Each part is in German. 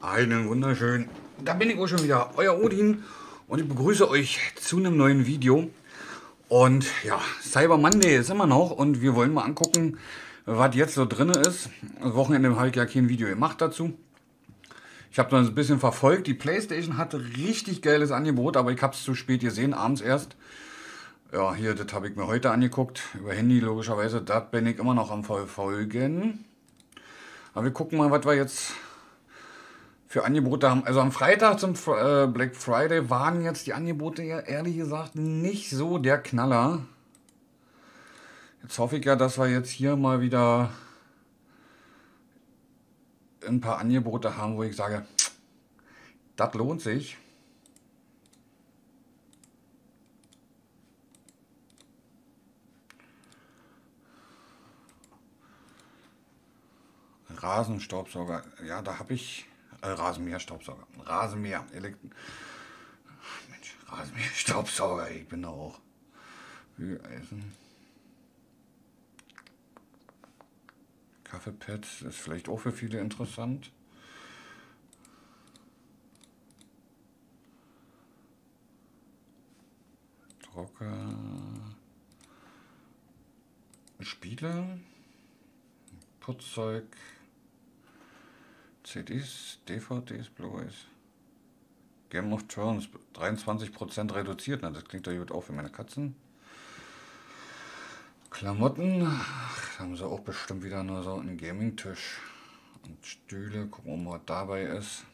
Einen wunderschönen. Da bin ich auch schon wieder, euer Odin. Und ich begrüße euch zu einem neuen Video. Und ja, Cyber Monday ist immer noch. Und wir wollen mal angucken, was jetzt so drin ist. Das Wochenende habe ich ja kein Video gemacht dazu. Ich habe das ein bisschen verfolgt. Die Playstation hatte richtig geiles Angebot, aber ich habe es zu spät gesehen, abends erst. Ja, hier, das habe ich mir heute angeguckt. Über Handy logischerweise. Da bin ich immer noch am Verfolgen. Aber wir gucken mal, was wir jetzt für Angebote haben. Also am Freitag zum äh, Black Friday waren jetzt die Angebote ja ehrlich gesagt nicht so der Knaller. Jetzt hoffe ich ja, dass wir jetzt hier mal wieder ein paar Angebote haben, wo ich sage, das lohnt sich. Rasenstaubsauger, ja, da habe ich äh, Rasenmäherstaubsauger, Rasenmäher, Elekt Mensch, Rasenmäherstaubsauger, ich bin da auch. Eisen. Kaffeepads ist vielleicht auch für viele interessant. Drucker. Spiele. Putzzeug. CDs, DVDs, Blu-rays. Game of Thrones 23% reduziert. Na, das klingt doch gut auch für meine Katzen. Klamotten. Ach, haben sie auch bestimmt wieder nur so einen Gaming-Tisch. Und Stühle. Gucken wir mal, was dabei ist.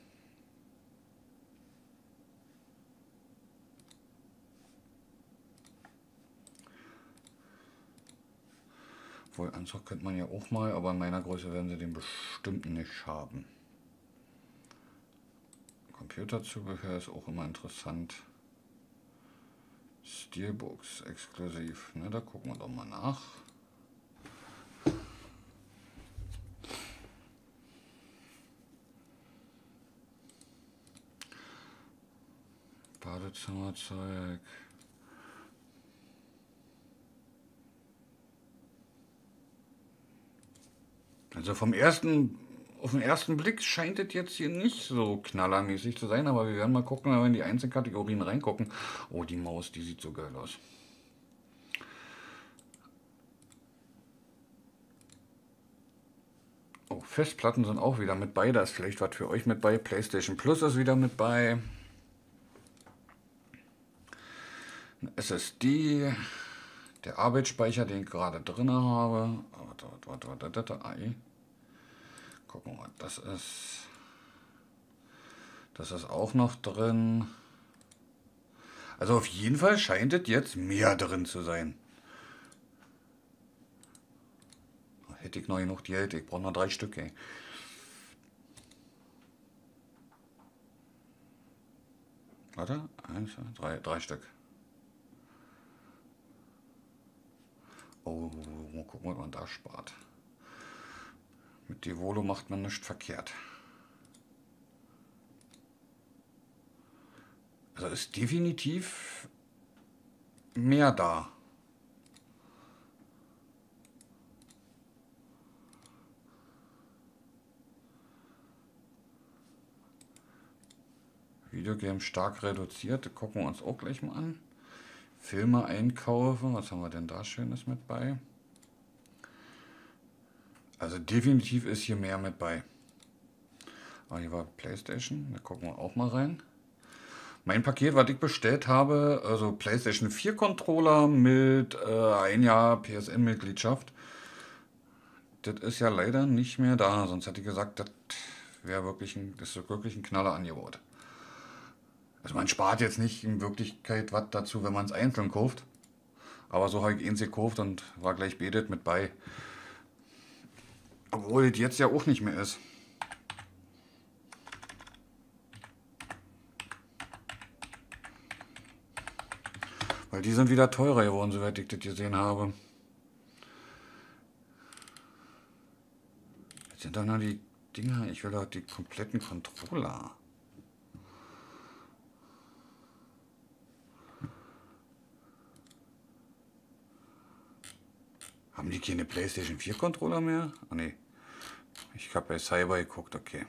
Wohl Anzug könnte man ja auch mal, aber in meiner Größe werden sie den bestimmt nicht haben. Computerzubehör ist auch immer interessant. Steelbooks exklusiv. Ne, da gucken wir doch mal nach. Badezimmerzeug. Also vom ersten, auf den ersten Blick scheint es jetzt hier nicht so knallermäßig zu sein, aber wir werden mal gucken, wenn wir in die einzelnen Kategorien reingucken. Oh, die Maus, die sieht so geil aus. Oh, Festplatten sind auch wieder mit bei. Da ist vielleicht was für euch mit bei. PlayStation Plus ist wieder mit bei. SSD. Der Arbeitsspeicher, den ich gerade drin habe. Warte, warte, warte, warte, warte. Gucken wir das ist. Das ist auch noch drin. Also auf jeden Fall scheint es jetzt mehr drin zu sein. Hätte ich noch genug Geld, ich brauche noch drei Stück. Warte, eins, drei, drei Stück. Oh, mal gucken, was man da spart. Mit Devolo macht man nichts verkehrt. Also ist definitiv mehr da. Videogame stark reduziert. Gucken wir uns auch gleich mal an. Filme einkaufen. Was haben wir denn da Schönes mit bei? Also definitiv ist hier mehr mit bei. Aber hier war Playstation. Da gucken wir auch mal rein. Mein Paket, was ich bestellt habe, also PlayStation 4 Controller mit äh, ein Jahr PSN-Mitgliedschaft. Das ist ja leider nicht mehr da. Sonst hätte ich gesagt, das wäre wirklich wirklich ein knaller Angebot. Also man spart jetzt nicht in Wirklichkeit was dazu, wenn man es einzeln kauft. Aber so habe ich ihn gekauft und war gleich betet mit bei. Obwohl es jetzt ja auch nicht mehr ist. Weil die sind wieder teurer geworden, soweit ich das gesehen habe. Jetzt sind doch nur die Dinger, ich will doch die kompletten Controller. Haben die keine PlayStation 4 Controller mehr? Ah ne, ich habe bei Cyber geguckt, okay.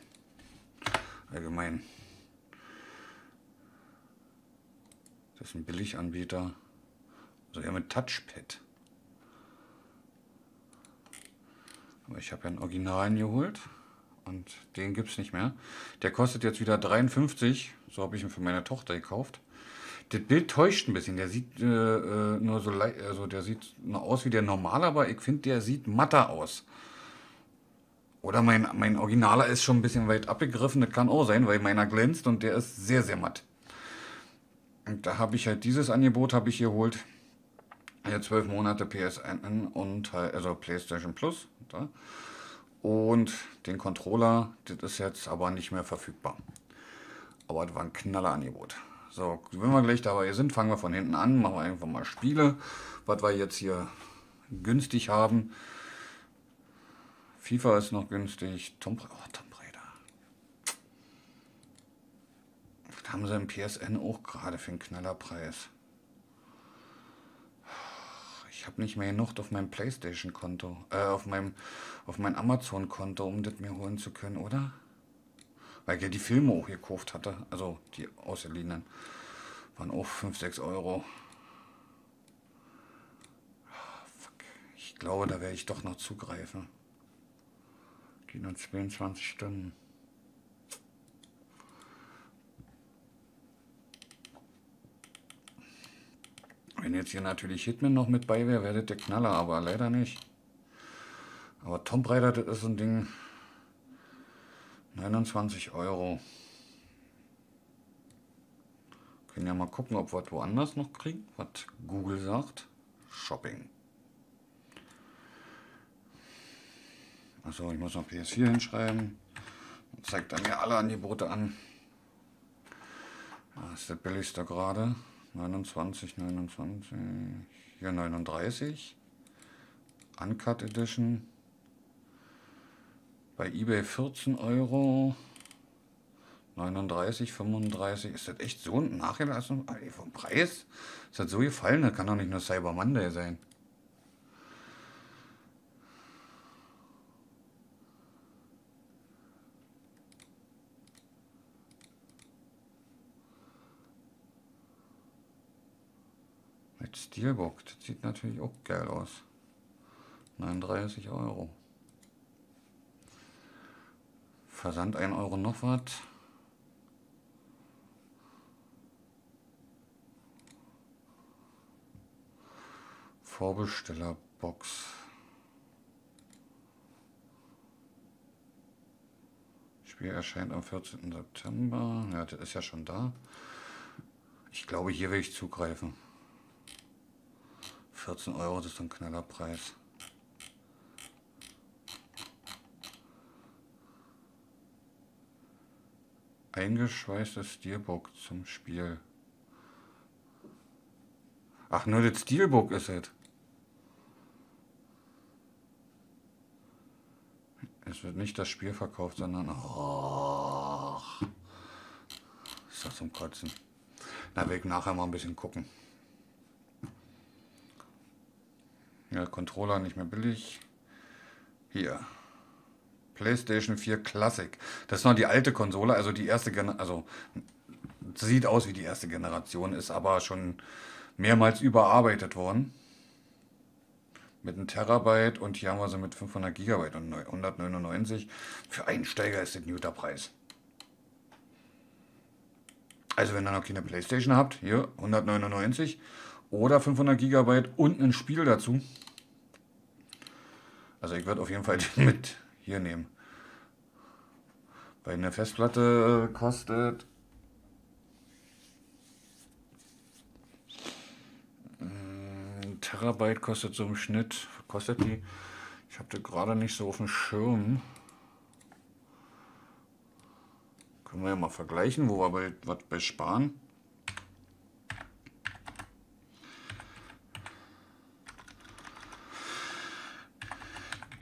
allgemein. Das ist ein Billiganbieter. Also eher mit Touchpad. Aber ich habe ja einen Originalen geholt. Und den gibt es nicht mehr. Der kostet jetzt wieder 53. So habe ich ihn für meine Tochter gekauft. Das Bild täuscht ein bisschen. Der sieht äh, äh nur so also der sieht aus wie der normale, aber ich finde, der sieht matter aus. Oder mein, mein Originaler ist schon ein bisschen weit abgegriffen. Das kann auch sein, weil meiner glänzt und der ist sehr, sehr matt. Und da habe ich halt dieses Angebot habe ich geholt. Ja, 12 Monate PSN und also PlayStation Plus. Da. Und den Controller, das ist jetzt aber nicht mehr verfügbar. Aber das war ein knaller Angebot. So, wenn wir gleich dabei sind, fangen wir von hinten an, machen wir einfach mal Spiele, was wir jetzt hier günstig haben. FIFA ist noch günstig. Tomb, oh, Tomb Raider. Das haben sie im PSN auch gerade für einen Knallerpreis. Ich habe nicht mehr genug auf meinem Playstation-Konto, äh, auf meinem, auf mein Amazon-Konto, um das mir holen zu können, oder? Weil ich ja die Filme auch gekauft hatte, also die ausgeliehenen, waren auch 5, 6 Euro. Ich glaube, da werde ich doch noch zugreifen. Gehen dann 22 Stunden. Wenn jetzt hier natürlich Hitman noch mit bei wäre, wäre der Knaller, aber leider nicht. Aber Tomb Raider, das ist ein Ding. 29 Euro. Können ja mal gucken, ob wir es woanders noch kriegen, was Google sagt. Shopping. Achso, ich muss noch PS4 hinschreiben. Zeigt er mir alle Angebote an. Das ist der billigste gerade. 29, 29, hier 39. Uncut Edition. Bei eBay 14 Euro. 39, 35. Ist das echt so ein nachgelassen? Vom Preis? Ist das so gefallen? Das kann doch nicht nur Cyber Monday sein. Steelbook, das sieht natürlich auch geil aus. 39 Euro. Versand 1 Euro noch was. Vorbestellerbox. Spiel erscheint am 14. September. Ja, das ist ja schon da. Ich glaube, hier will ich zugreifen. 14 Euro, das ist ein Knallerpreis. Eingeschweißtes Steelbook zum Spiel. Ach, nur das Steelbook ist es. Es wird nicht das Spiel verkauft, sondern... Oh, ist das zum Kotzen. Na, werde ich nachher mal ein bisschen gucken. Ja, Controller nicht mehr billig. Hier. PlayStation 4 Classic. Das ist noch die alte Konsole, also die erste Generation, also sieht aus wie die erste Generation, ist aber schon mehrmals überarbeitet worden. Mit einem Terabyte und hier haben wir sie mit 500 Gigabyte und 199. Für Einsteiger ist das ein guter Preis. Also wenn ihr noch keine Playstation habt, hier 199 oder 500 Gigabyte und ein Spiel dazu. Also ich werde auf jeden Fall den mit hier nehmen. Weil eine Festplatte kostet ein Terabyte kostet so im Schnitt, kostet die, ich habe das gerade nicht so auf dem Schirm. Können wir ja mal vergleichen, wo wir bei, was bei sparen.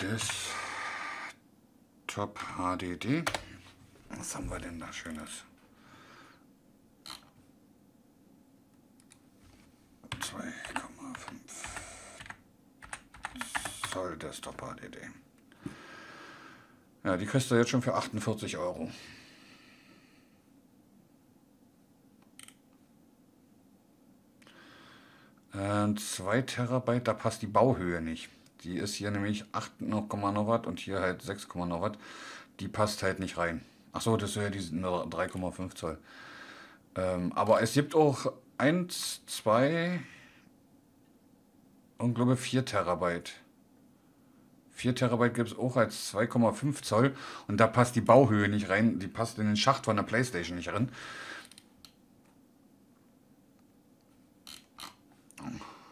Desktop HDD. Was haben wir denn da Schönes? Zwei Komma fünf Zoll Desktop HDD. Ja, die kriegst du jetzt schon für 48 Euro. Äh, 2 Terabyte, da passt die Bauhöhe nicht. Die ist hier nämlich 8,0 Watt und hier halt 6,0 Watt. Die passt halt nicht rein. Achso, das ist ja die 3,5 Zoll. Ähm, aber es gibt auch 1, 2 und glaube 4 Terabyte. 4 Terabyte gibt es auch als 2,5 Zoll und da passt die Bauhöhe nicht rein. Die passt in den Schacht von der Playstation nicht rein.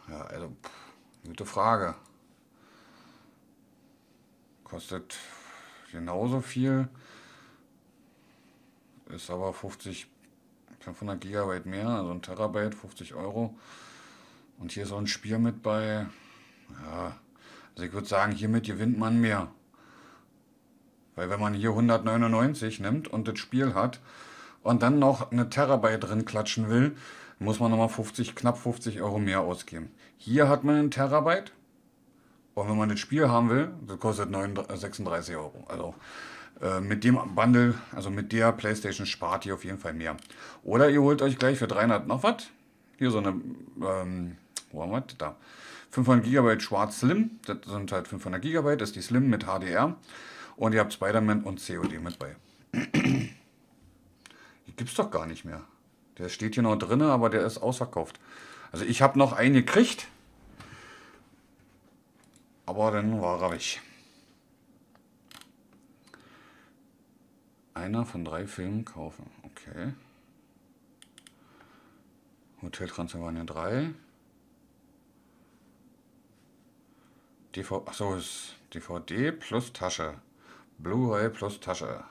Ja, also, pff, gute Frage. Kostet genauso viel. Ist aber 50, 500 Gigabyte mehr, also ein Terabyte, 50 Euro. Und hier ist auch ein Spiel mit bei. Ja, also ich würde sagen, hiermit gewinnt man mehr. Weil wenn man hier 199 nimmt und das Spiel hat und dann noch eine Terabyte drin klatschen will, muss man nochmal 50, knapp 50 Euro mehr ausgeben. Hier hat man einen Terabyte und wenn man das Spiel haben will, das kostet 36 Euro. Also äh, mit dem Bundle, also mit der Playstation spart ihr auf jeden Fall mehr. Oder ihr holt euch gleich für 300 noch was. Hier so eine, ähm, wo haben wir das? Da. 500 GB Schwarz Slim, das sind halt 500 GB, das ist die Slim mit HDR. Und ihr habt Spider-Man und COD mit bei. die gibt's doch gar nicht mehr. Der steht hier noch drin, aber der ist ausverkauft. Also ich habe noch einen gekriegt. Aber dann war er weg. Einer von drei Filmen kaufen. Okay. Hotel Transylvania 3. DV Achso, ist DVD plus Tasche. Blu-ray plus Tasche.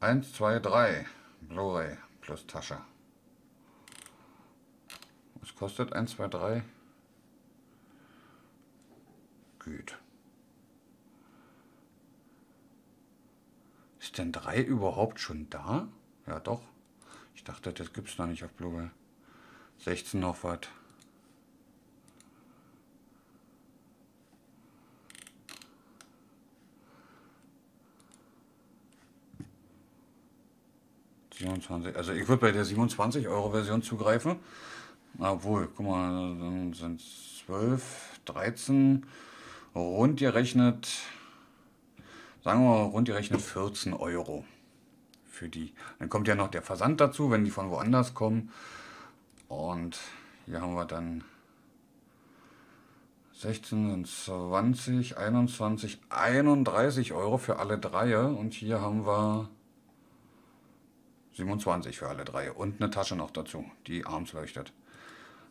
1, 2, 3. Blu-ray plus Tasche. Was kostet 1, 2, 3? Gut. Ist denn 3 überhaupt schon da? Ja, doch. Ich dachte, das gibt es noch nicht auf Blu-ray. 16 noch was. Also ich würde bei der 27 Euro Version zugreifen. Obwohl, guck mal, dann sind es 12, 13, rund gerechnet sagen wir mal rund gerechnet 14 Euro für die. Dann kommt ja noch der Versand dazu, wenn die von woanders kommen. Und hier haben wir dann 16, 20, 21, 31 Euro für alle drei. Und hier haben wir 27 für alle drei. Und eine Tasche noch dazu, die abends leuchtet.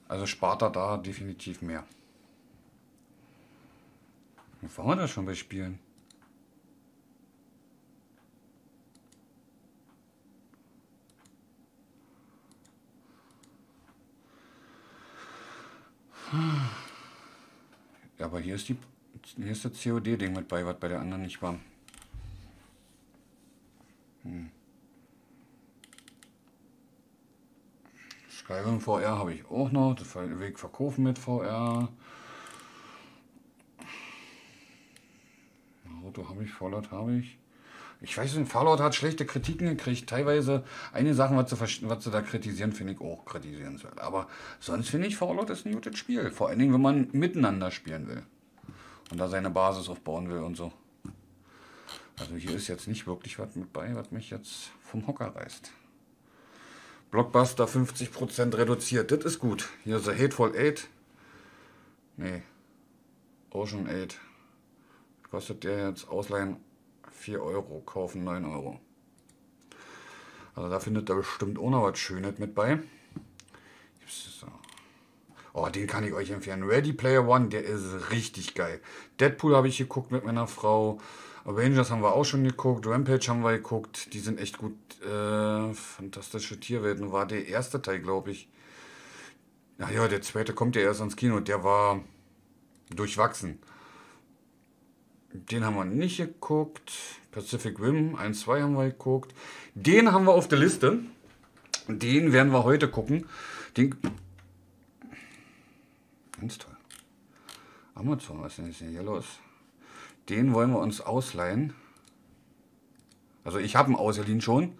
Also spart er da definitiv mehr. Waren wir das schon bei Spielen? Ja, aber hier ist, die, hier ist das COD-Ding mit bei, was bei der anderen nicht war. Hm. Skyrim VR habe ich auch noch. Das Weg verkaufen mit VR. Auto habe ich, Fallout habe ich. Ich weiß nicht, Fallout hat schlechte Kritiken gekriegt. Teilweise einige Sachen, was sie, was sie da kritisieren, finde ich auch kritisierenswert. Aber sonst finde ich Fallout ist ein gutes Spiel. Vor allen Dingen, wenn man miteinander spielen will. Und da seine Basis aufbauen will und so. Also hier ist jetzt nicht wirklich was mit bei, was mich jetzt vom Hocker reißt. Blockbuster 50% reduziert, das ist gut. Hier ist der Hateful 8. Nee. Ocean 8. Kostet der jetzt Ausleihen 4 Euro, kaufen 9 Euro. Also da findet er bestimmt auch noch was Schönes mit bei. Oh, den kann ich euch empfehlen. Ready Player One, der ist richtig geil. Deadpool habe ich geguckt mit meiner Frau. Avengers haben wir auch schon geguckt. Rampage haben wir geguckt. Die sind echt gut. Äh, fantastische Tierwelten war der erste Teil, glaube ich. Ach ja, der zweite kommt ja erst ans Kino. Der war durchwachsen. Den haben wir nicht geguckt. Pacific Rim 1, 2 haben wir geguckt. Den haben wir auf der Liste. Den werden wir heute gucken. Den Ganz toll. Amazon, was ist denn hier los? Den wollen wir uns ausleihen. Also ich habe einen ausgeliehen schon.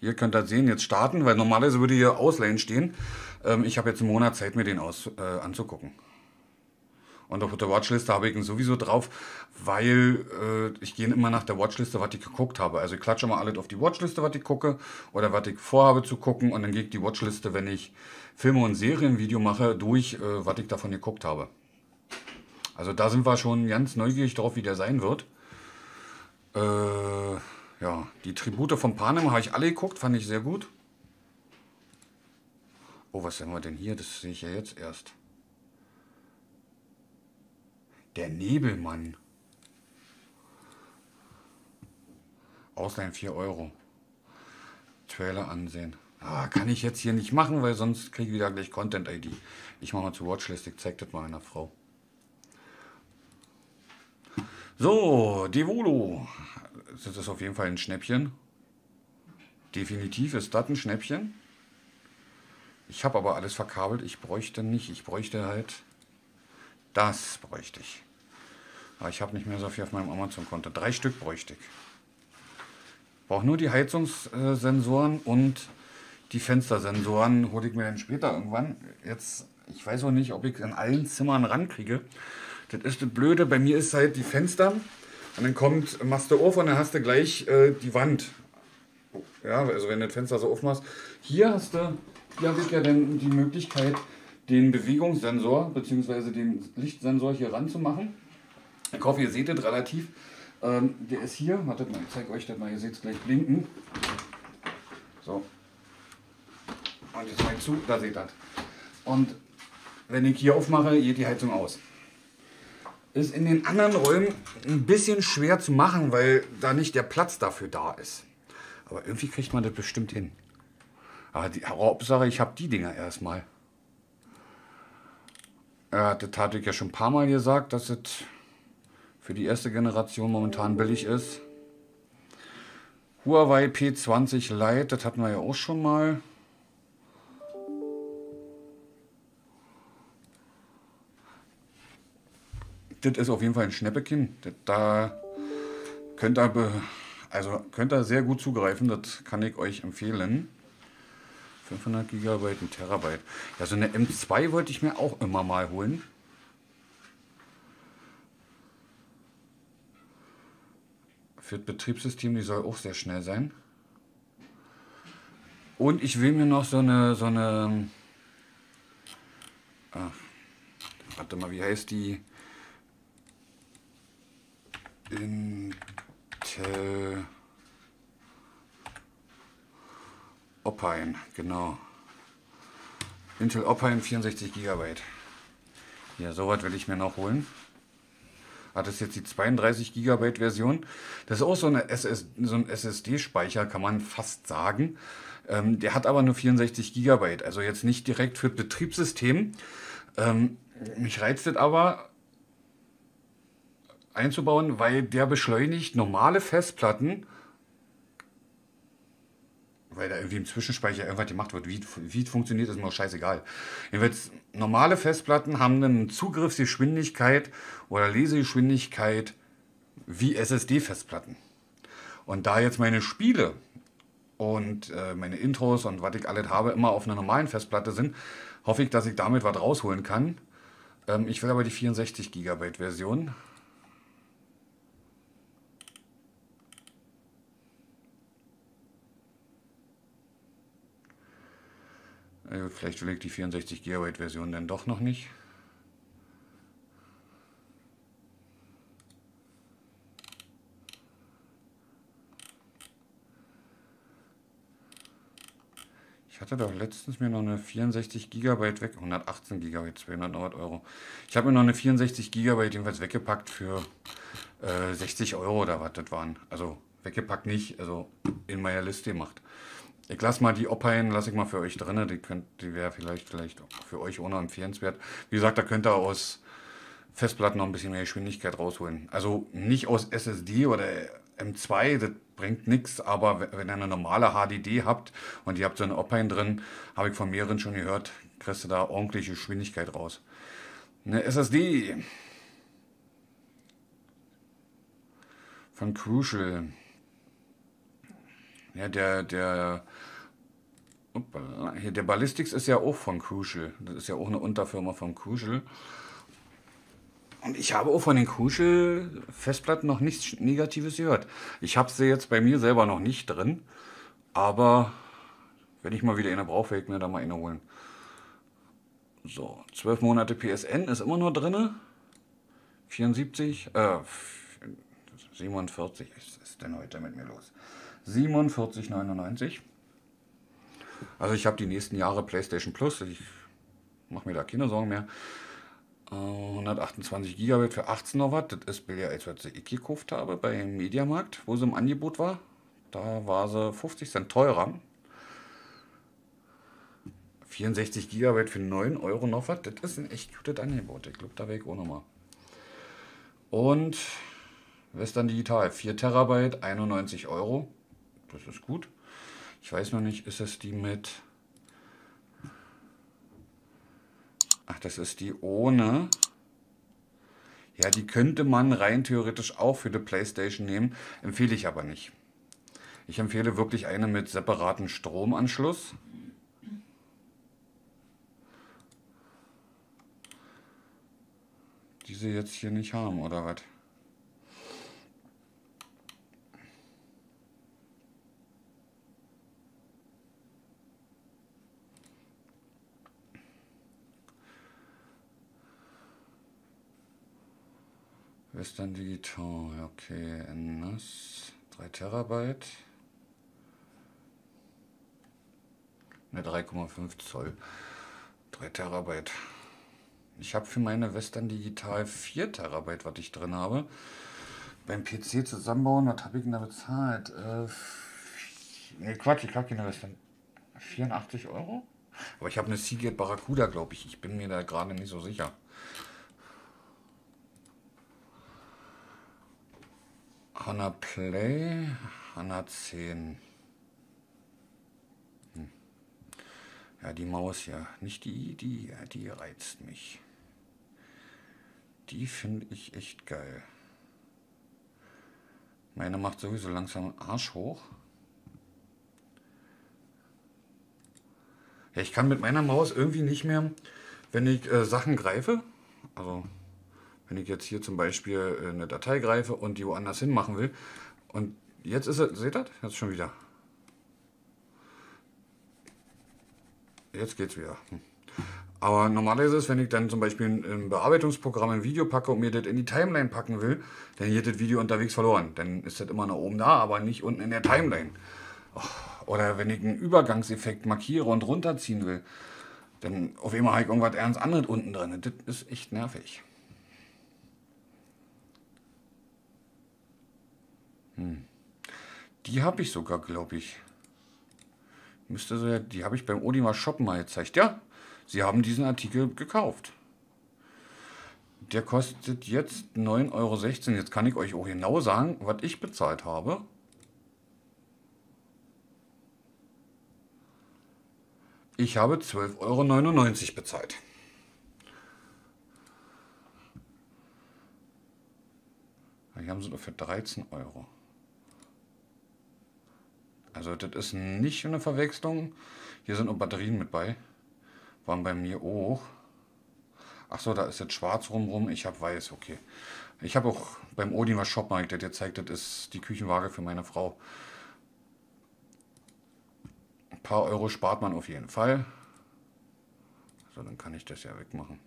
Ihr könnt das sehen, jetzt starten, weil normalerweise würde hier Ausleihen stehen. Ähm, ich habe jetzt einen Monat Zeit, mir den aus, äh, anzugucken. Und auf der Watchliste habe ich ihn sowieso drauf, weil äh, ich gehe immer nach der Watchliste, was ich geguckt habe. Also ich klatsche immer alles auf die Watchliste, was ich gucke oder was ich vorhabe zu gucken. Und dann gehe ich die Watchliste, wenn ich Filme und Serienvideo mache, durch, äh, was ich davon geguckt habe. Also da sind wir schon ganz neugierig drauf, wie der sein wird. Äh, ja, die Tribute von Panem habe ich alle geguckt, fand ich sehr gut. Oh, was haben wir denn hier? Das sehe ich ja jetzt erst. Der Nebelmann. Ausleihen 4 Euro. Trailer ansehen. Ah, kann ich jetzt hier nicht machen, weil sonst kriege ich wieder gleich Content-ID. Ich mache mal zu Watchlist, ich zeige das mal meiner Frau. So, Devolo. Das ist auf jeden Fall ein Schnäppchen. Definitiv ist das ein Schnäppchen. Ich habe aber alles verkabelt. Ich bräuchte nicht. Ich bräuchte halt... Das bräuchte ich. Aber ich habe nicht mehr so viel auf meinem Amazon-Konto. Drei Stück bräuchte ich. Brauche nur die Heizungssensoren und die Fenstersensoren. Hole ich mir dann später irgendwann. Jetzt, ich weiß auch nicht, ob ich in allen Zimmern rankriege. Das ist das Blöde. Bei mir ist halt die Fenster. Und dann kommt, machst du auf und dann hast du gleich äh, die Wand. Ja, also wenn du das Fenster so aufmachst. Hier hast du, hier habe ich ja dann die Möglichkeit, den Bewegungssensor bzw. den Lichtsensor hier ranzumachen. Ich hoffe, ihr seht es relativ. Ähm, der ist hier. Wartet mal, ich zeige euch das mal. Ihr seht es gleich blinken. So. Und jetzt mal zu, da seht ihr das. Und wenn ich hier aufmache, geht die Heizung aus. Ist in den anderen Räumen ein bisschen schwer zu machen, weil da nicht der Platz dafür da ist. Aber irgendwie kriegt man das bestimmt hin. Aber die Hauptsache, ich habe die Dinger erstmal. Ja, das hatte ich ja schon ein paar Mal gesagt, dass es für die erste Generation momentan billig ist. Huawei P20 Lite, das hatten wir ja auch schon mal. Das ist auf jeden Fall ein Schnäppekin. Da könnt ihr, also könnt ihr sehr gut zugreifen, das kann ich euch empfehlen. 500 GB, ein Terabyte. Ja, so eine M2 wollte ich mir auch immer mal holen. Für das Betriebssystem, die soll auch sehr schnell sein. Und ich will mir noch so eine, so eine, ach, warte mal, wie heißt die? Intel Opine, genau. Intel Opine 64 GB. Ja, sowas will ich mir noch holen hat es jetzt die 32 GB Version. Das ist auch so, eine SS, so ein SSD-Speicher, kann man fast sagen. Ähm, der hat aber nur 64 GB, also jetzt nicht direkt für Betriebssystem. Ähm, mich reizt es aber einzubauen, weil der beschleunigt normale Festplatten weil da irgendwie im Zwischenspeicher irgendwas gemacht wird. Wie, wie funktioniert, ist mir auch scheißegal. Jedenfalls, normale Festplatten haben eine Zugriffsgeschwindigkeit oder Lesegeschwindigkeit wie SSD-Festplatten. Und da jetzt meine Spiele und äh, meine Intros und was ich alles habe, immer auf einer normalen Festplatte sind, hoffe ich, dass ich damit was rausholen kann. Ähm, ich will aber die 64 GB Version. Vielleicht will ich die 64 GB Version dann doch noch nicht. Ich hatte doch letztens mir noch eine 64 GB weg, 118 GB, 200 Euro. Ich habe mir noch eine 64 GB jedenfalls weggepackt für äh, 60 Euro oder was das waren. Also weggepackt nicht, also in meiner Liste gemacht. Ich lasse mal die Opine, lasse ich mal für euch drin. Die, die wäre vielleicht, vielleicht für euch ohne empfehlenswert. Wie gesagt, da könnt ihr aus Festplatten noch ein bisschen mehr Geschwindigkeit rausholen. Also nicht aus SSD oder M2, das bringt nichts, aber wenn ihr eine normale HDD habt und ihr habt so eine Opine drin, habe ich von mehreren schon gehört, kriegst du da ordentliche Geschwindigkeit raus. Eine SSD von Crucial. Ja, der, der Hier, der Ballistics ist ja auch von Crucial. Das ist ja auch eine Unterfirma von Crucial. Und ich habe auch von den Crucial Festplatten noch nichts Negatives gehört. Ich habe sie jetzt bei mir selber noch nicht drin. Aber wenn ich mal wieder eine brauche, werde ich mir da mal eine holen. So, 12 Monate PSN ist immer noch drin. 74, äh, 47, was ist denn heute mit mir los? 47,99. Also ich habe die nächsten Jahre PlayStation Plus. Ich mache mir da keine Sorgen mehr. 128 äh, GB für 18 Watt. Das ist billiger als was ich gekauft habe beim Mediamarkt, wo sie im Angebot war. Da war sie 50 Cent teurer. 64 GB für 9 Euro noch was. Das ist ein echt gutes Angebot. Ich glaube, da ich auch nochmal. Und Western Digital 4 Terabyte, 91 Euro. Das ist gut. Ich weiß noch nicht, ist es die mit... Ach, das ist die ohne... Ja, die könnte man rein theoretisch auch für die Playstation nehmen, empfehle ich aber nicht. Ich empfehle wirklich eine mit separatem Stromanschluss. Die sie jetzt hier nicht haben, oder was? Western Digital, okay, NAS, 3 Terabyte. Ne, 3,5 Zoll. 3 Terabyte. Ich habe für meine Western Digital 4 Terabyte, was ich drin habe. Beim PC zusammenbauen, was habe ich denn da bezahlt? Äh, ne, Quatsch, ich habe keine Western. 84 Euro? Aber ich habe eine Seagate Barracuda, glaube ich. Ich bin mir da gerade nicht so sicher. Hanna Play, Hanna 10. Hm. Ja, die Maus ja. Nicht die, die, die reizt mich. Die finde ich echt geil. Meine macht sowieso langsam Arsch hoch. Ja, ich kann mit meiner Maus irgendwie nicht mehr, wenn ich äh, Sachen greife, also wenn ich jetzt hier zum Beispiel äh, eine Datei greife und die woanders hin machen will. Und jetzt ist es, seht ihr das? Jetzt schon wieder. Jetzt geht's wieder. Hm. Aber normalerweise ist wenn ich dann zum Beispiel ein Bearbeitungsprogramm ein Video packe und mir das in die Timeline packen will, dann geht das Video unterwegs verloren. Dann ist das immer nach oben da, aber nicht unten in der Timeline. Oder wenn ich einen Übergangseffekt markiere und runterziehen will, dann auf einmal habe ich irgendwas ernst anderes unten drin. Das ist echt nervig. Hm. Die habe ich sogar, glaube ich. Müsste so, die habe ich beim Odima Shoppen mal gezeigt. Ja, sie haben diesen Artikel gekauft. Der kostet jetzt 9,16 Euro. Jetzt kann ich euch auch genau sagen, was ich bezahlt habe. Ich habe 12,99 Euro bezahlt. Hier haben sie nur für 13 Euro. Also das ist nicht eine Verwechslung. Hier sind auch Batterien mit bei. Waren bei mir auch. Achso, da ist jetzt schwarz rumrum. Ich habe weiß, okay. Ich habe auch beim Odin was Shopmarkt, der dir zeigt, das ist die Küchenwaage für meine Frau. Ein paar Euro spart man auf jeden Fall. So, dann kann ich das ja wegmachen.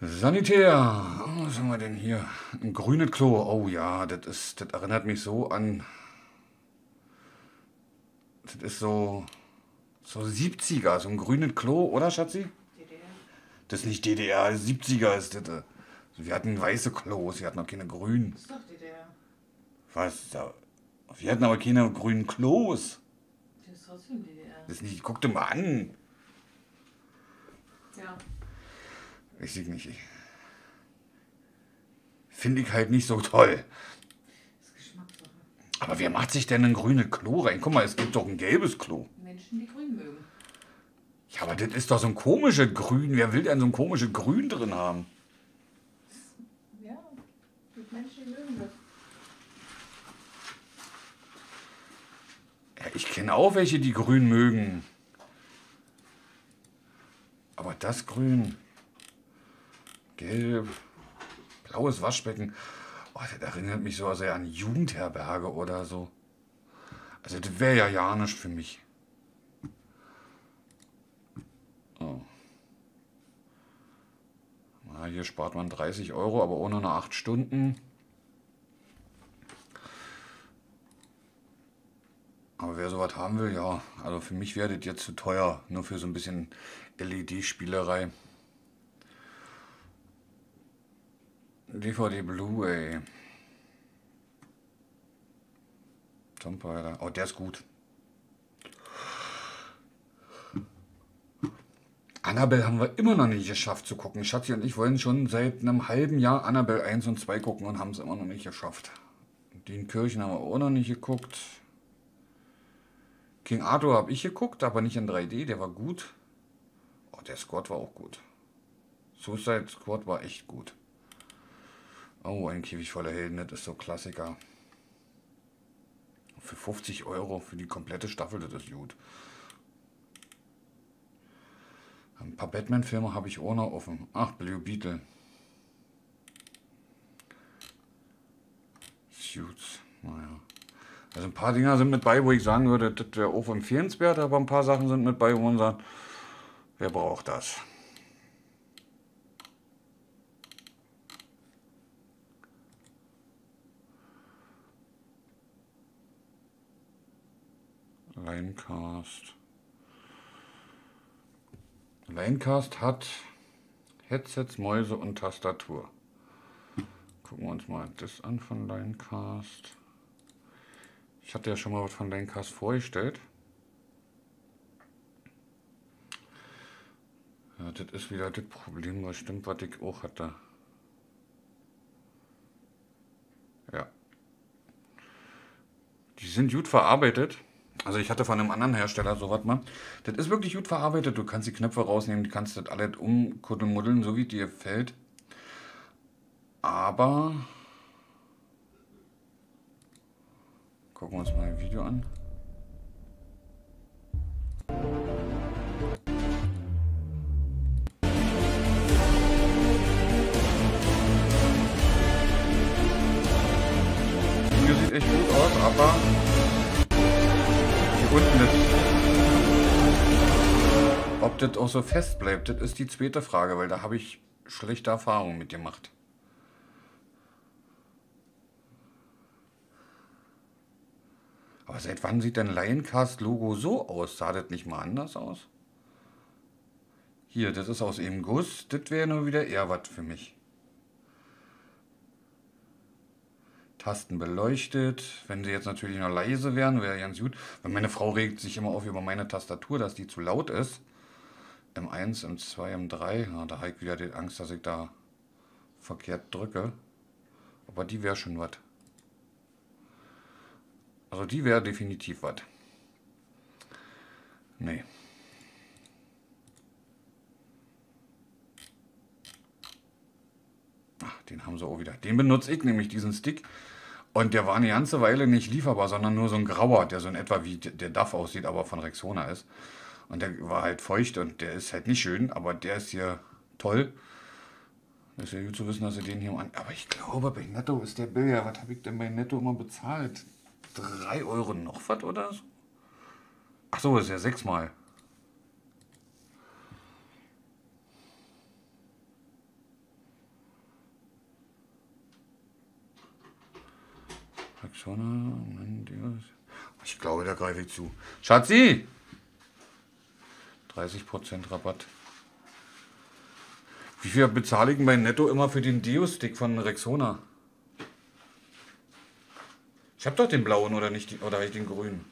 Sanitär. Was haben wir denn hier? Ein grünes Klo. Oh ja, das, ist, das erinnert mich so an. Das ist so. So 70er, so ein grünes Klo, oder Schatzi? DDR. Das ist nicht DDR, 70er ist das. Wir hatten weiße Klos, wir hatten noch keine grünen. Das ist doch DDR. Was? Wir hatten aber keine grünen Klos. Das ist trotzdem DDR. Das ist nicht, guck dir mal an. Ja. Ich sehe nicht. Finde ich halt nicht so toll. Aber wer macht sich denn ein grünes Klo rein? Guck mal, es gibt doch ein gelbes Klo. Menschen, die grün mögen. Ja, aber das ist doch so ein komisches Grün. Wer will denn so ein komisches Grün drin haben? Ja, gibt Menschen, die mögen das. Ich kenne auch welche, die grün mögen. Aber das grün, gelb, blaues Waschbecken, oh, das erinnert mich so sehr an Jugendherberge oder so. Also das wäre ja ja nicht für mich. Oh. Na, hier spart man 30 Euro, aber ohne eine 8 Stunden. Aber wer sowas haben will, ja, also für mich wäre das jetzt zu teuer, nur für so ein bisschen LED-Spielerei. DVD Blu-ray. Tomb Raider. Oh, der ist gut. Annabelle haben wir immer noch nicht geschafft zu gucken. Schatzi und ich wollen schon seit einem halben Jahr Annabelle 1 und 2 gucken und haben es immer noch nicht geschafft. Den Kirchen haben wir auch noch nicht geguckt. King Arthur habe ich geguckt, aber nicht in 3D, der war gut. Oh, der Squad war auch gut. Suicide Squad war echt gut. Oh, ein Käfig voller Helden, das ist so Klassiker. Für 50 Euro für die komplette Staffel, das ist gut. Ein paar Batman-Filme habe ich auch noch offen. Ach, Blue Beetle. Suits, naja. Also ein paar Dinger sind mit bei, wo ich sagen würde, das wäre auch empfehlenswert, aber ein paar Sachen sind mit bei, wo man sagt, wer braucht das? Linecast. Linecast hat Headsets, Mäuse und Tastatur. Gucken wir uns mal das an von Linecast. Ich hatte ja schon mal was von Lenkas vorgestellt. Ja, das ist wieder das Problem, was stimmt, was ich auch hatte. Ja. Die sind gut verarbeitet. Also ich hatte von einem anderen Hersteller sowas mal. Das ist wirklich gut verarbeitet. Du kannst die Knöpfe rausnehmen, du kannst das alles umkuddelmuddeln, so wie dir fällt. Aber Gucken wir uns mal ein Video an. Hier sieht echt gut aus, aber hier unten ist. Ob das auch so fest bleibt, das ist die zweite Frage, weil da habe ich schlechte Erfahrungen mit gemacht. Aber seit wann sieht dein Lioncast-Logo so aus? Sah das nicht mal anders aus? Hier, das ist aus eben Guss. Das wäre nur wieder eher was für mich. Tasten beleuchtet. Wenn sie jetzt natürlich noch leise wären, wäre ganz gut. Weil meine Frau regt sich immer auf über meine Tastatur, dass die zu laut ist. M1, M2, M3. Ja, da habe ich wieder die Angst, dass ich da verkehrt drücke. Aber die wäre schon was. Also die wäre definitiv was. Nee. Ach, den haben sie auch wieder. Den benutze ich nämlich, diesen Stick. Und der war eine ganze Weile nicht lieferbar, sondern nur so ein grauer, der so in etwa wie der DAF aussieht, aber von Rexona ist. Und der war halt feucht und der ist halt nicht schön, aber der ist hier toll. Das ist ja gut zu wissen, dass sie den hier an. Aber ich glaube, bei Netto ist der Bill ja. Was habe ich denn bei Netto immer bezahlt? 3 Euro noch was oder so? Ach so, ist ja sechsmal. Ich glaube, da greife ich zu. Schatzi! 30% Rabatt. Wie viel bezahle ich bei Netto immer für den Deo-Stick von Rexona? Ich habe doch den blauen oder nicht, oder ich den grünen.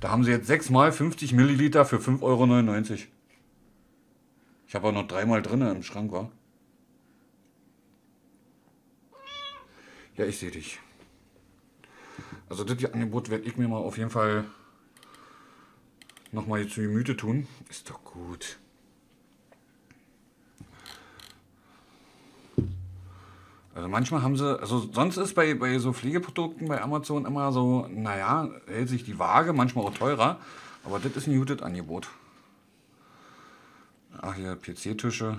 Da haben sie jetzt 6 mal 50 Milliliter für 5,99 Euro. Ich habe auch noch dreimal drin im Schrank, war. Ja, ich sehe dich. Also das Angebot werde ich mir mal auf jeden Fall nochmal zu Gemüte tun. Ist doch gut. Also manchmal haben sie, also sonst ist bei, bei so Pflegeprodukten bei Amazon immer so, naja, hält sich die Waage, manchmal auch teurer. Aber das ist ein gutes Angebot. Ach hier, PC-Tische.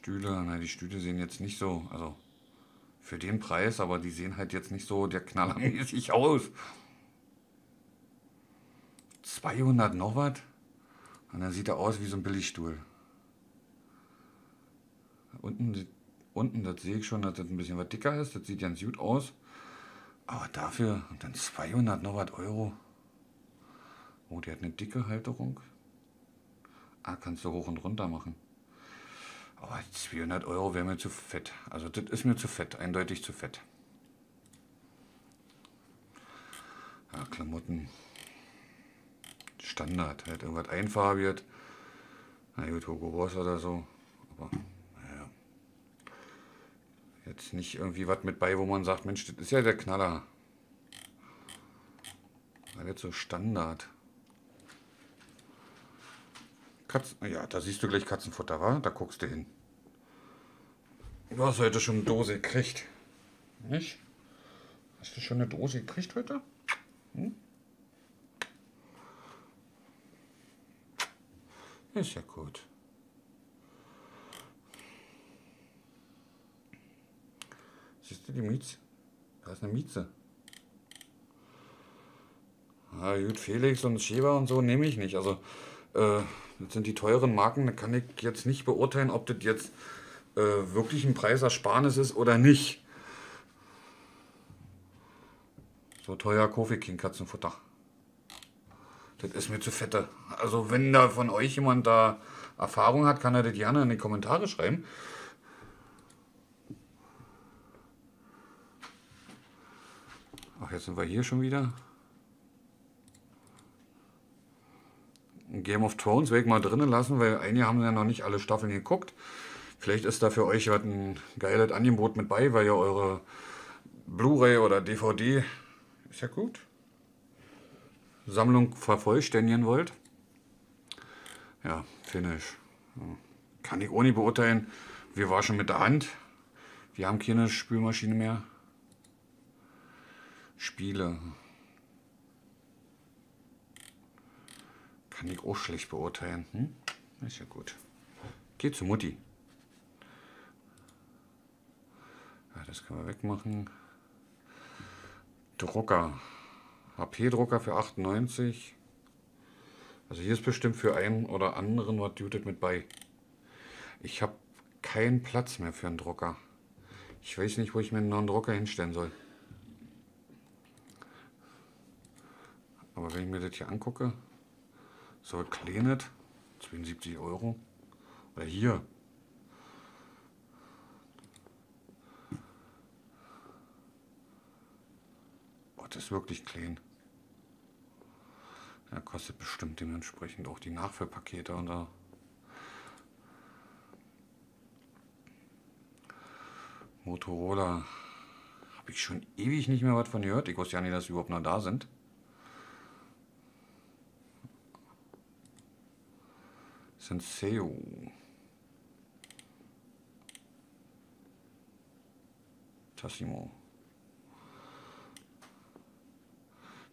Stühle, na die Stühle sehen jetzt nicht so, also für den Preis, aber die sehen halt jetzt nicht so der knallermäßig aus. 200 noch was? Und dann sieht er aus wie so ein Billigstuhl. Unten, unten, das sehe ich schon, dass das ein bisschen was dicker ist. Das sieht ganz gut aus. Aber dafür, und dann 200 noch was Euro. Oh, die hat eine dicke Halterung. Ah, kannst du hoch und runter machen. Aber 200 Euro wäre mir zu fett. Also das ist mir zu fett, eindeutig zu fett. Ja, Klamotten. Standard, halt irgendwas einfarbiert. Na gut, Hugo Boss oder so. Aber naja. Jetzt nicht irgendwie was mit bei, wo man sagt, Mensch, das ist ja der Knaller. War jetzt so Standard. Katzen, ja, da siehst du gleich Katzenfutter, wa? Da guckst du hin. Du hast heute schon eine Dose gekriegt. Nicht? Hast du schon eine Dose gekriegt heute? Hm? Ist ja gut. Siehst du die Mieze? Da ist eine Mieze. Ah, gut, Felix und Schäber und so nehme ich nicht. Also, äh, das sind die teuren Marken, da kann ich jetzt nicht beurteilen, ob das jetzt äh, wirklich ein Preisersparnis ist oder nicht. So teuer Kofi King Katzenfutter. Das ist mir zu fette. Also wenn da von euch jemand da Erfahrung hat, kann er das gerne in die Kommentare schreiben. Ach, jetzt sind wir hier schon wieder. Game of Thrones ich mal drinnen lassen, weil einige haben ja noch nicht alle Staffeln geguckt. Vielleicht ist da für euch was ein geiles Angebot mit bei, weil ihr eure Blu-ray oder DVD, ist ja gut, Sammlung vervollständigen wollt. Ja, Finish. Kann ich ohne beurteilen. Wir waschen mit der Hand. Wir haben keine Spülmaschine mehr. Spiele. Kann ich auch schlecht beurteilen. Hm? Ist ja gut. Geht zu Mutti. Ja, das können wir wegmachen. Drucker. HP-Drucker für 98. Also hier ist bestimmt für einen oder anderen was Dutet mit bei. Ich habe keinen Platz mehr für einen Drucker. Ich weiß nicht, wo ich mir einen neuen Drucker hinstellen soll. Aber wenn ich mir das hier angucke, so kleines, 72 Euro. Oder hier. Oh, das ist wirklich klein. Ja, kostet bestimmt dementsprechend auch die Nachfüllpakete und da. Motorola. Habe ich schon ewig nicht mehr was von gehört. Ich wusste ja nicht, dass sie überhaupt noch da sind. Senseo. Tassimo.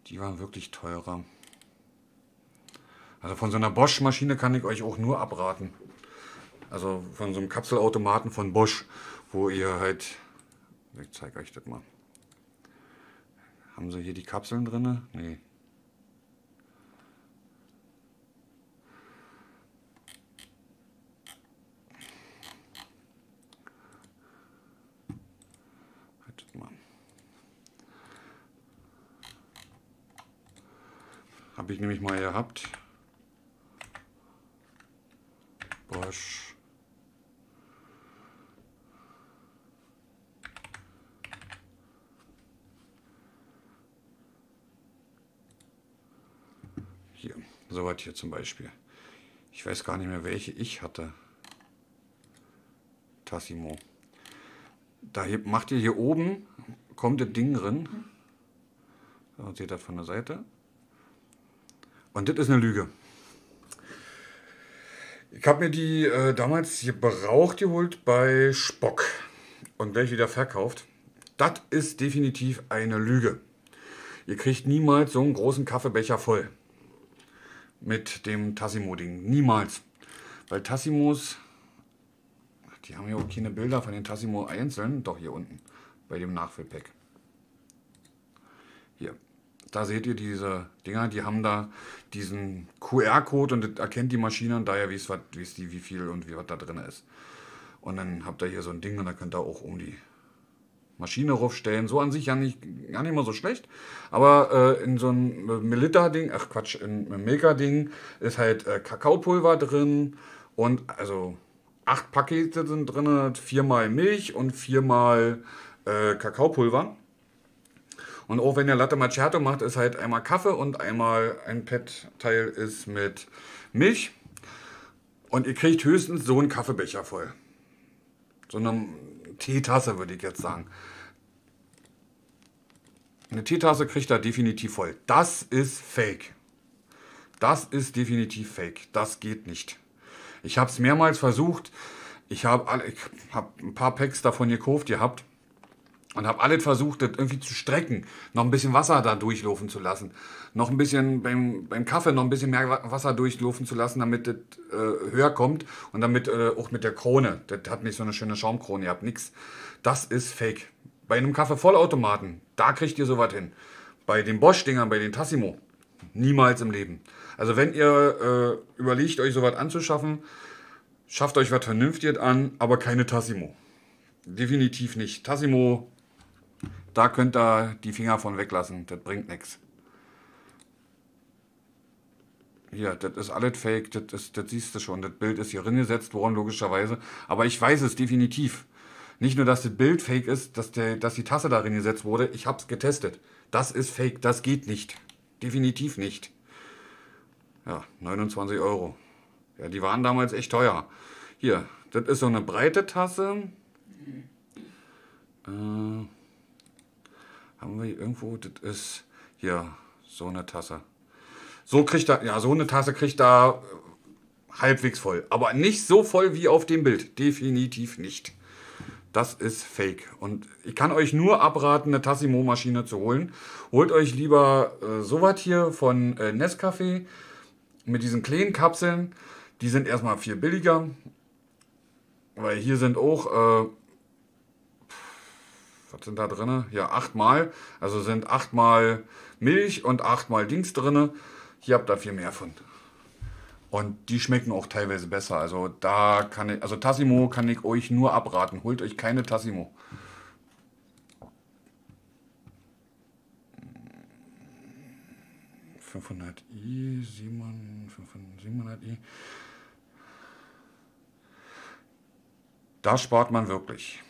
Die waren wirklich teurer. Also von so einer Bosch-Maschine kann ich euch auch nur abraten. Also von so einem Kapselautomaten von Bosch, wo ihr halt, ich zeige euch das mal. Haben sie hier die Kapseln drin? Nee. Habe ich nämlich mal gehabt. Bosch. Hier, so was hier zum Beispiel. Ich weiß gar nicht mehr, welche ich hatte. Tassimo. Da macht ihr hier oben, kommt das Ding drin. So, seht ihr von der Seite. Und das ist eine Lüge. Ich habe mir die äh, damals gebraucht geholt bei Spock und gleich wieder verkauft. Das ist definitiv eine Lüge. Ihr kriegt niemals so einen großen Kaffeebecher voll mit dem Tassimo-Ding. Niemals. Weil Tassimos, die haben ja auch keine Bilder von den Tassimo einzeln. Doch hier unten, bei dem Nachfüllpack. Da seht ihr diese Dinger, die haben da diesen QR-Code und das erkennt die Maschine und daher weiß, weiß die, wie viel und wie was da drin ist. Und dann habt ihr hier so ein Ding und da könnt ihr auch um die Maschine raufstellen. So an sich ja nicht, gar nicht mal so schlecht. Aber äh, in so einem Melitta-Ding, ach Quatsch, in einem Milka-Ding ist halt äh, Kakaopulver drin und also acht Pakete sind drin, viermal Milch und viermal äh, Kakaopulver. Und auch wenn ihr Latte Macchiato macht, ist halt einmal Kaffee und einmal ein Pet-Teil ist mit Milch. Und ihr kriegt höchstens so einen Kaffeebecher voll. So eine Teetasse würde ich jetzt sagen. Eine Teetasse kriegt er definitiv voll. Das ist Fake. Das ist definitiv Fake. Das geht nicht. Ich habe es mehrmals versucht. Ich habe hab ein paar Packs davon gekauft gehabt und habe alles versucht, das irgendwie zu strecken, noch ein bisschen Wasser da durchlaufen zu lassen, noch ein bisschen beim, beim Kaffee noch ein bisschen mehr Wasser durchlaufen zu lassen, damit das äh, höher kommt und damit äh, auch mit der Krone, das hat nicht so eine schöne Schaumkrone, ihr habt nichts. Das ist Fake. Bei einem Kaffee-Vollautomaten, da kriegt ihr sowas hin. Bei den Bosch-Dingern, bei den Tassimo, niemals im Leben. Also wenn ihr äh, überlegt, euch sowas anzuschaffen, schafft euch was Vernünftiges an, aber keine Tassimo. Definitiv nicht. Tassimo da könnt ihr die Finger von weglassen. Das bringt nichts. Hier, das ist alles fake, das, siehst du schon. Das Bild ist hier reingesetzt worden, logischerweise. Aber ich weiß es definitiv. Nicht nur, dass das Bild fake ist, dass, der, dass die Tasse darin gesetzt wurde. Ich habe es getestet. Das ist fake, das geht nicht. Definitiv nicht. Ja, 29 Euro. Ja, die waren damals echt teuer. Hier, das ist so eine breite Tasse. Äh, haben wir irgendwo, das ist hier so eine Tasse. So kriegt er, ja, so eine Tasse kriegt er äh, halbwegs voll. Aber nicht so voll wie auf dem Bild. Definitiv nicht. Das ist fake. Und ich kann euch nur abraten, eine Tassimo-Maschine zu holen. Holt euch lieber äh, sowas hier von äh, Nescafé mit diesen kleinen Kapseln. Die sind erstmal viel billiger. Weil hier sind auch äh, was sind da drin? Ja, achtmal. Also sind achtmal Milch und achtmal Dings drin. Hier habt ihr viel mehr von. Und die schmecken auch teilweise besser. Also da kann ich, also Tassimo kann ich euch nur abraten. Holt euch keine Tassimo. i, 700i. Da spart man wirklich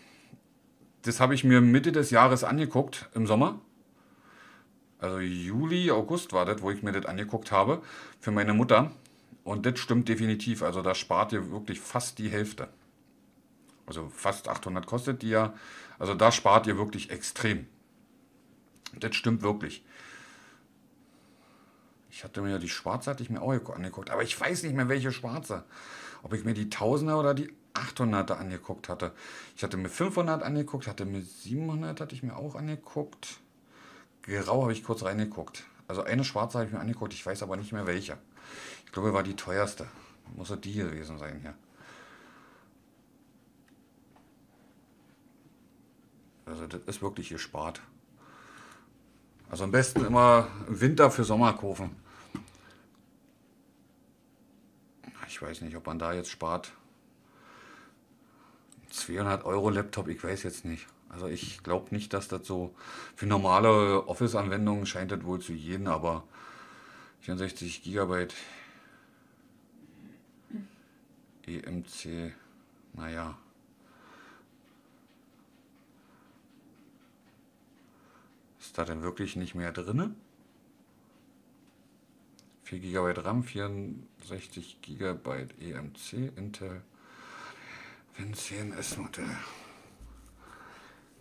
das habe ich mir Mitte des Jahres angeguckt, im Sommer. Also Juli, August war das, wo ich mir das angeguckt habe, für meine Mutter. Und das stimmt definitiv. Also da spart ihr wirklich fast die Hälfte. Also fast 800 kostet die ja. Also da spart ihr wirklich extrem. Das stimmt wirklich. Ich hatte mir ja die schwarze, hatte ich mir auch angeguckt. Aber ich weiß nicht mehr, welche schwarze. Ob ich mir die Tausender oder die 800er angeguckt hatte. Ich hatte mir 500 angeguckt, hatte mir 700 hatte ich mir auch angeguckt. Grau habe ich kurz reingeguckt. Also eine schwarze habe ich mir angeguckt, ich weiß aber nicht mehr welche. Ich glaube, war die teuerste. Muss die gewesen sein hier. Also das ist wirklich gespart. Also am besten immer Winter für Sommer kaufen. Ich weiß nicht, ob man da jetzt spart. 200 Euro Laptop, ich weiß jetzt nicht. Also ich glaube nicht, dass das so für normale Office-Anwendungen scheint das wohl zu gehen, aber 64 GB EMC, naja. Ist da denn wirklich nicht mehr drin? 4 GB RAM, 64 GB EMC, Intel Win 10S Modell.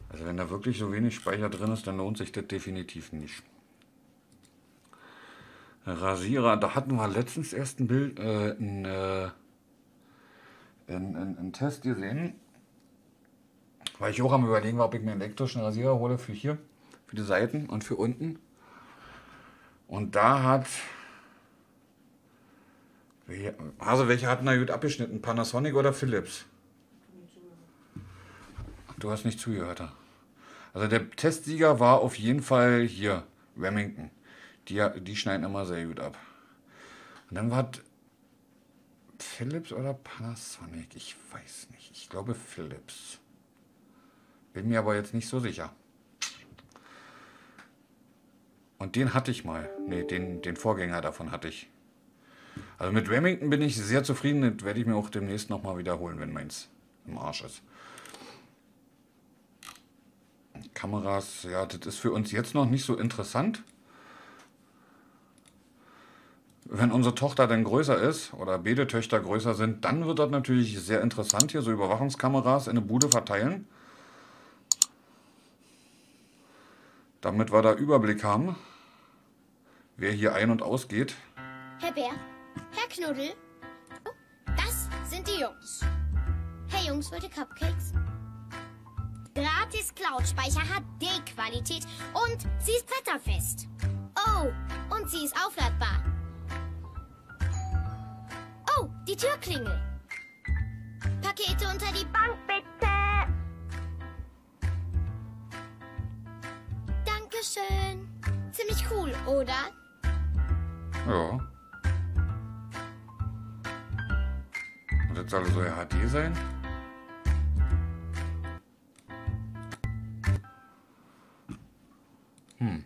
Also wenn da wirklich so wenig Speicher drin ist, dann lohnt sich das definitiv nicht. Rasierer, da hatten wir letztens erst ein Bild, äh, ein, äh, einen Test gesehen, weil ich auch am überlegen war, ob ich mir einen elektrischen Rasierer hole für hier, für die Seiten und für unten. Und da hat, also welche hatten da gut abgeschnitten? Panasonic oder Philips? Du hast nicht zugehört. Also der Testsieger war auf jeden Fall hier, Remington. Die, die schneiden immer sehr gut ab. Und dann war Philips oder Panasonic? Ich weiß nicht. Ich glaube Philips. Bin mir aber jetzt nicht so sicher. Und den hatte ich mal. Ne, den, den Vorgänger davon hatte ich. Also mit Remington bin ich sehr zufrieden. Das werde ich mir auch demnächst nochmal wiederholen, wenn meins im Arsch ist. Kameras, ja, das ist für uns jetzt noch nicht so interessant. Wenn unsere Tochter dann größer ist oder beide Töchter größer sind, dann wird das natürlich sehr interessant, hier so Überwachungskameras in eine Bude verteilen. Damit wir da Überblick haben, wer hier ein- und ausgeht. Herr Bär, Herr Knuddel, das sind die Jungs. Hey Jungs, wollt ihr Cupcakes? Gratis Cloud-Speicher HD-Qualität und sie ist wetterfest. Oh, und sie ist aufladbar. Oh, die Türklingel. Pakete unter die Bank, bitte. Dankeschön. Ziemlich cool, oder? Ja. Und jetzt soll es so HD sein? Hm.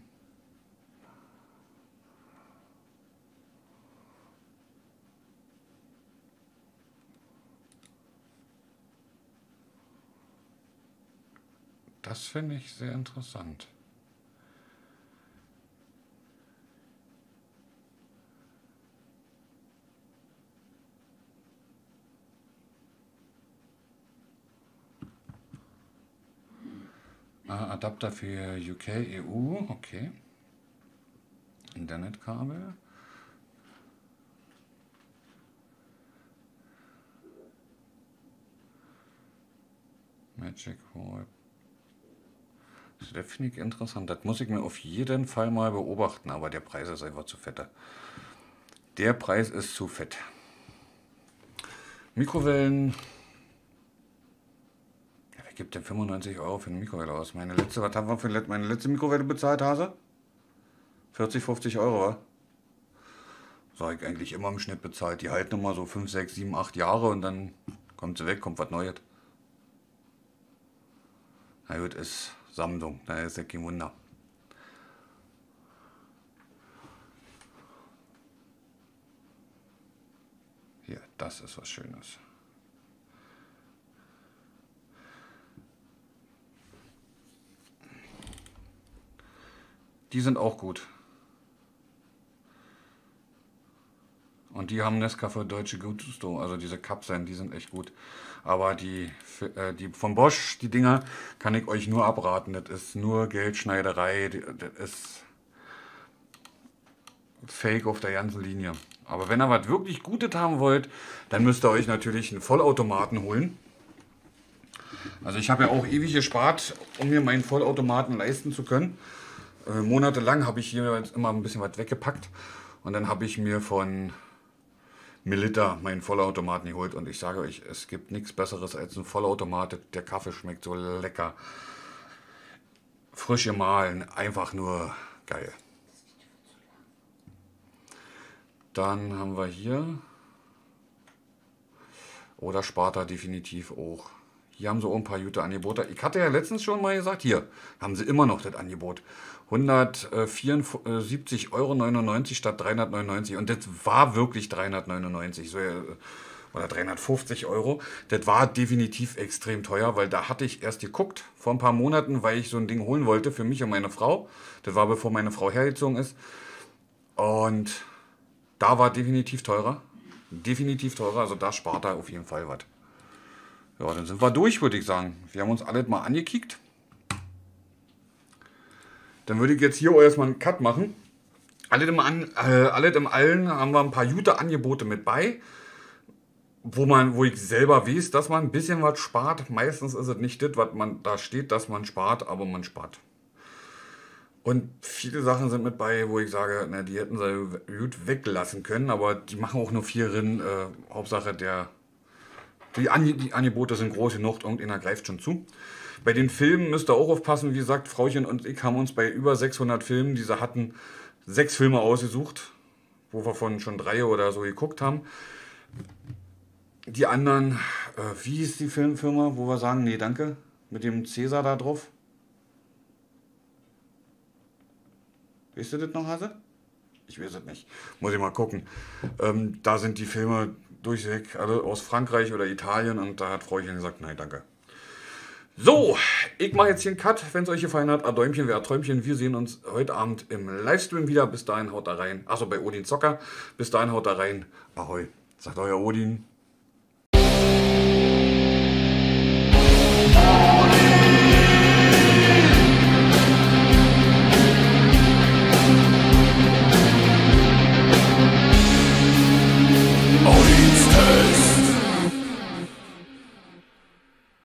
Das finde ich sehr interessant. Ah, Adapter für UK, EU, okay. Internetkabel. Magic Wall. Das finde ich interessant. Das muss ich mir auf jeden Fall mal beobachten, aber der Preis ist einfach zu fett. Der Preis ist zu fett. Mikrowellen. Wer gibt denn 95 Euro für eine Mikrowelle aus? Meine letzte, was haben wir für meine letzte Mikrowelle bezahlt, Hase? 40, 50 Euro, habe ich eigentlich immer im Schnitt bezahlt. Die halten immer so 5, 6, 7, 8 Jahre und dann kommt sie weg, kommt was Neues. Na gut, ist Sammlung, da ist ja kein Wunder. Hier, das ist was Schönes. Die sind auch gut. Und die haben Nescafé Deutsche Gusto, also diese Kapseln, die sind echt gut. Aber die, äh, die von Bosch, die Dinger, kann ich euch nur abraten. Das ist nur Geldschneiderei, das ist Fake auf der ganzen Linie. Aber wenn ihr was wirklich Gutes haben wollt, dann müsst ihr euch natürlich einen Vollautomaten holen. Also ich habe ja auch ewig gespart, um mir meinen Vollautomaten leisten zu können. Äh, monatelang habe ich jetzt immer ein bisschen was weggepackt. Und dann habe ich mir von Milita meinen Vollautomaten geholt und ich sage euch, es gibt nichts Besseres als ein Vollautomat. Der Kaffee schmeckt so lecker. Frisch gemahlen, einfach nur geil. Dann haben wir hier, oder Sparta definitiv auch. Hier haben sie auch ein paar gute Angebote. Ich hatte ja letztens schon mal gesagt, hier haben sie immer noch das Angebot. 174,99 Euro statt 399 und das war wirklich 399 so, äh, oder 350 Euro. Das war definitiv extrem teuer, weil da hatte ich erst geguckt vor ein paar Monaten, weil ich so ein Ding holen wollte für mich und meine Frau. Das war bevor meine Frau hergezogen ist. Und da war definitiv teurer. Definitiv teurer, also da spart er auf jeden Fall was. Ja, dann sind wir durch, würde ich sagen. Wir haben uns alle mal angekickt. Dann würde ich jetzt hier erstmal einen Cut machen. Alles im, An, äh, alles im Allen haben wir ein paar gute Angebote mit bei. wo man, wo ich selber weiß, dass man ein bisschen was spart. Meistens ist es nicht das, was man da steht, dass man spart, aber man spart. Und viele Sachen sind mit bei, wo ich sage, na, die hätten sie gut weglassen können, aber die machen auch nur vier Rinnen. Äh, Hauptsache, der, die, An die Angebote sind groß genug, irgendeiner greift schon zu. Bei den Filmen müsst ihr auch aufpassen. Wie gesagt, Frauchen und ich haben uns bei über 600 Filmen, die sie hatten, sechs Filme ausgesucht, wo wir von schon drei oder so geguckt haben. Die anderen, äh, wie ist die Filmfirma, wo wir sagen, nee, danke, mit dem Cäsar da drauf? Weißt du das noch, Hase? Ich weiß es nicht. Muss ich mal gucken. Ähm, da sind die Filme durchweg alle aus Frankreich oder Italien und da hat Frauchen gesagt, nein, danke. So, ich mache jetzt hier einen Cut. Wenn es euch gefallen hat, ein Däumchen wäre Träumchen. Wir sehen uns heute Abend im Livestream wieder. Bis dahin haut da rein. Achso, bei Odin Zocker. Bis dahin haut da rein. Ahoi, sagt euer Odin.